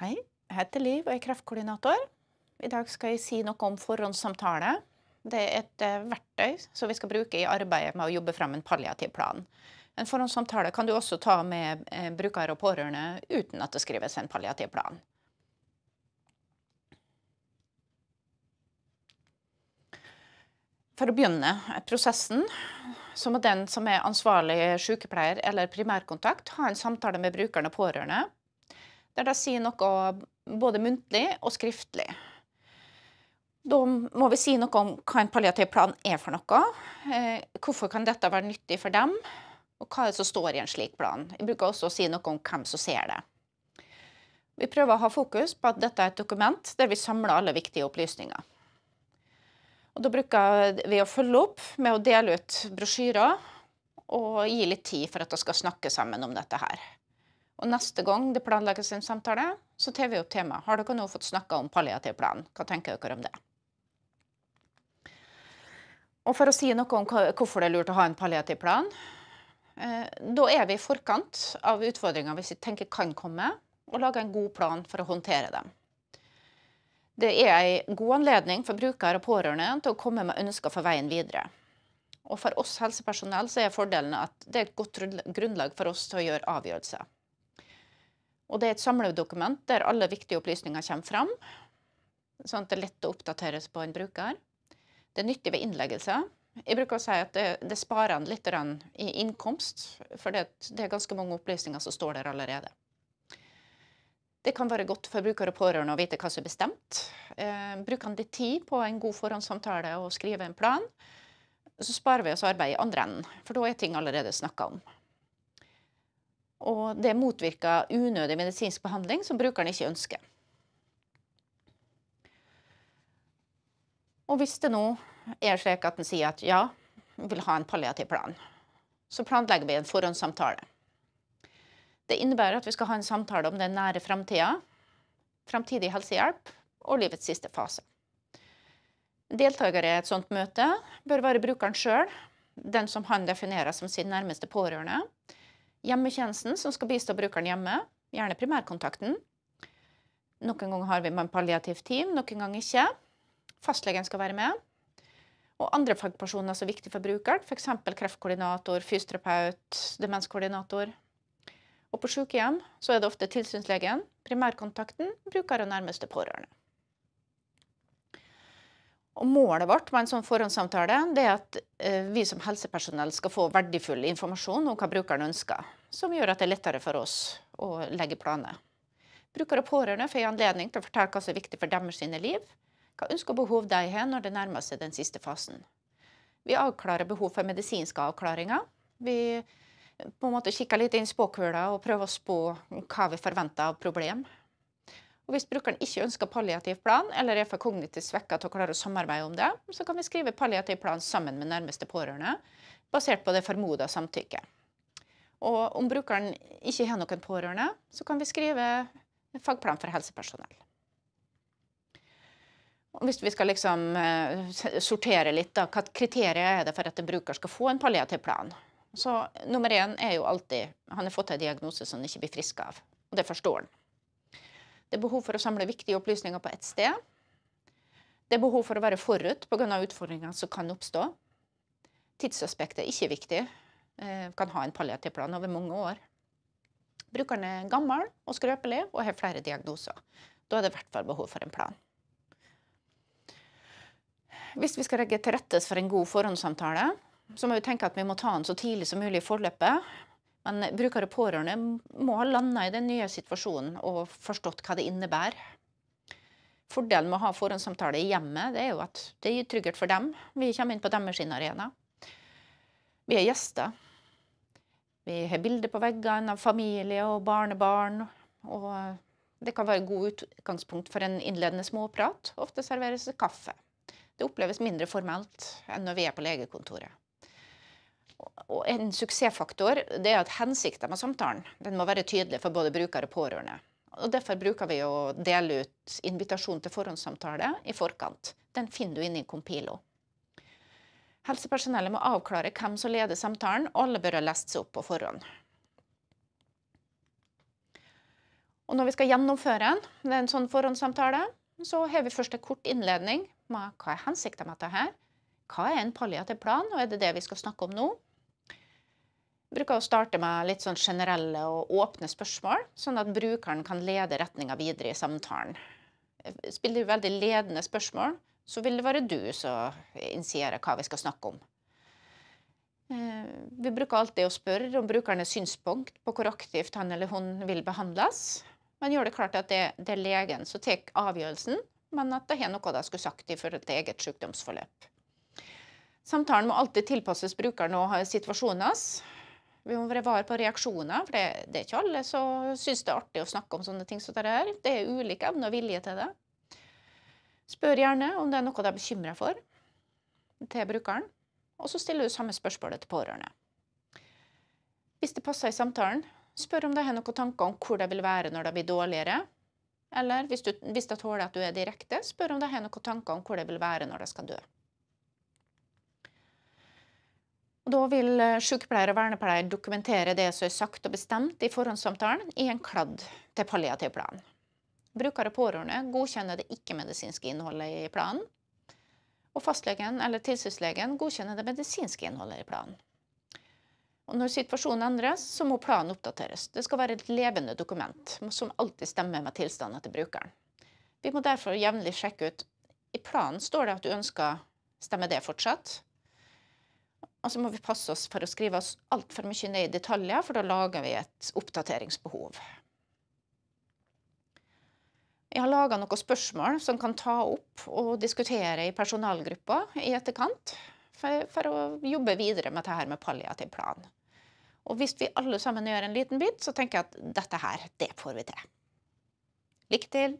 Hei, jeg heter Liv og er kreftkoordinator. I dag skal jeg si noe om forhåndssamtale. Det er et eh, verktøy som vi skal bruke i arbeidet med å jobbe frem en palliativ plan. En forhåndssamtale kan du også ta med eh, brukere og pårørende uten at det skrives en palliativ plan. For å begynne prosessen, så må den som er ansvarlig sykepleier eller primærkontakt, ha en samtale med brukeren og pårørende, der de sier noe både muntlig og skriftlig. Da må vi si noe om hva en palliativ plan er for noe. Eh, hvorfor kan dette være nyttig for dem, og hva er det som står i en slik plan. Jeg bruker også å si noe om hvem som ser det. Vi prøver å ha fokus på at dette er et dokument der vi samler alle viktige opplysninger. Og da bruker vi å følge opp med å dele ut brosjyrer og gi litt tid for at vi skal snakke sammen om dette her. Og neste gang det planlegges en samtale, så tar vi opp temaet. Har dere nå fått snakka om palliativ plan? Hva tenker dere om det? Og for å si noe om hvorfor det er lurt å ha en palliativ plan, eh, da er vi i forkant av utfordringer hvis vi tenker kan komme, og lager en god plan for å håndtere dem. Det er en god anledning for brukere og pårørende til å komme med ønsker for veien videre. Og for oss helsepersonell er fordelen at det er et godt grunnlag for oss til å gjøre avgjørelser. Og det er et samledokument der alle viktige opplysninger kommer fram, sånn at det er lett å oppdateres på en bruker. Det er nyttig ved innleggelse. Jeg bruker å si at det, det sparer en litt i innkomst, for det, det er ganske mange opplysninger som står der allerede. Det kan være godt for bruker og pårørende å vite hva som er bestemt. Eh, bruker han litt tid på en god forhåndssamtale og skrive en plan, så sparer vi oss arbeid i andre enden, for da er ting allerede snakka om. Og det motvirker unødig medisinsk behandling som brukeren ikke ønsker. Og hvis det nå er slik at en sier at ja, vi vil ha en palliativ plan, så planlegger vi en forhåndssamtale. Det innebærer at vi skal ha en samtale om den nære framtida, framtidig helsehjelp og livets siste fase. Deltakere i et sånt møte bør være brukeren sjøl, den som han definerer som sin nærmeste pårørende. Hjemmetjenesten som skal bistå brukeren hjemme, gjerne primærkontakten. Noen ganger har vi med en palliativ team, noen ganger ikke. Fastlegen skal være med. Og andre fagpersoner som er viktige for brukeren, f.eks. kreftkoordinator, fysioterapeut, demenskoordinator. Og på sykehjem så er det ofte tilsynslegen, primærkontakten, bruker og nærmeste pårørende. Og Målet vårt med en sånn forhåndssamtale det er at eh, vi som helsepersonell skal få verdifull informasjon om hva brukeren ønsker, som gjør at det er lettere for oss å legge planer. Brukere og pårørende får anledning til å fortelle hva som er viktig for deres liv, hva ønsker og behov de har når det nærmer seg den siste fasen. Vi avklarer behov for medisinske avklaringer. Vi på en måte kikke litt inn spåkula og prøve å spå hva vi forventer av problem. Og Hvis brukeren ikke ønsker palliativ plan, eller er for kognitivt svekka til å klare å samarbeide om det, så kan vi skrive palliativ plan sammen med nærmeste pårørende, basert på det formoda samtykket. Og om brukeren ikke har noen pårørende, så kan vi skrive fagplan for helsepersonell. Hvis vi skal liksom uh, sortere litt, da, hva kriterier er det for at en bruker skal få en palliativ plan? Så nummer én er jo alltid Han har fått en diagnose som han ikke blir frisk av. Og det forstår han. Det er behov for å samle viktige opplysninger på ett sted. Det er behov for å være forut pga. utfordringer som kan oppstå. Tidsaspektet er ikke viktig. Eh, kan ha en palliativ plan over mange år. Brukeren er gammel og skrøpelig og har flere diagnoser. Da er det i hvert fall behov for en plan. Hvis vi skal legge til rette for en god forhåndssamtale, så må vi tenke at vi må ta den så tidlig som mulig i forløpet. Men brukere og pårørende må ha landa i den nye situasjonen og forstått hva det innebærer. Fordelen med å ha forhåndssamtale i hjemmet det er jo at det gir trygghet for dem. Vi kommer inn på deres arena. Vi er gjester. Vi har bilder på veggene av familie og barnebarn. Og det kan være god utgangspunkt for en innledende småprat. Ofte serveres det kaffe. Det oppleves mindre formelt enn når vi er på legekontoret. Og en suksessfaktor er at hensikten med samtalen den må være tydelig for både bruker og pårørende. Og Derfor bruker vi å dele ut invitasjon til forhåndssamtale i forkant. Den finner du inne i Compilo. Helsepersonellet må avklare hvem som leder samtalen, og alle bør ha lest seg opp på forhånd. Og når vi skal gjennomføre en, en sånn forhåndssamtale, så har vi først en kort innledning med hva er hensikten med dette her. Hva er en palliativ plan, og er det det vi skal snakke om nå? Bruker å starte med litt sånn generelle og åpne spørsmål, sånn at brukeren kan lede retninga videre i samtalen. Spiller du veldig ledende spørsmål, så vil det være du som initierer hva vi skal snakke om. Eh, vi bruker alltid å spørre om brukernes synspunkt på hvor aktivt han eller hun vil behandles. Men gjør det klart at det, er legen som tar avgjørelsen, men at det har noe de skulle sagt i forhold til eget sykdomsforløp. Samtalen må alltid tilpasses brukeren og situasjonen hans. Vi må være vare på reaksjoner, for det, det, er ikke alle som syns det er artig å snakke om sånne ting som det er. Det er ulik evne og vilje til det. Spør gjerne om det er noe de er bekymra for til brukeren og så stiller du samme spørsmålet til pårørende. Hvis det passer i samtalen, spør om de har noen tanker om hvor de vil være når de blir dårligere. Eller hvis, du, hvis de tåler at du er direkte, spør om de har noen tanker om hvor de vil være når de skal dø. Da vil eh, sykepleier og vernepleier dokumentere det som er sagt og bestemt i forhåndssamtalen, i en kladd til palliativ plan. Bruker og pårørende godkjenner det ikke-medisinske innholdet i planen, og fastlegen eller tilsynslegen godkjenner det medisinske innholdet i planen. Og når situasjonen endres, så må planen oppdateres. Det skal være et levende dokument som alltid stemmer med tilstanden til brukeren. Vi må derfor jevnlig sjekke ut i planen står det at du ønsker stemmer det fortsatt. Og så må vi passe oss for å skrive oss altfor mye ned i detaljer, for da lager vi et oppdateringsbehov. Jeg har laga noen spørsmål som kan ta opp og diskutere i personalgruppa i etterkant, for, for, å jobbe videre med dette med palliativ plan. Og hvis vi alle sammen gjør en liten bit, så tenker jeg at dette her, det får vi til. Lykke til!